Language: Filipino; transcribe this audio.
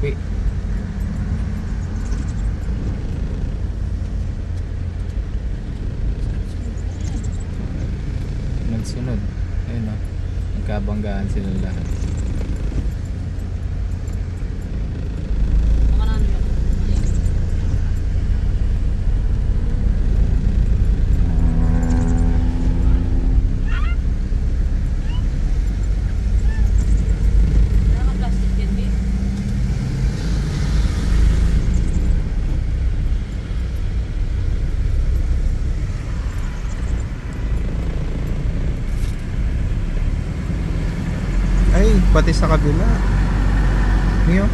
Wait. Nagsunod. Ayun na. Nagkabanggaan sila lahat. Pati sa kabila. Niyo.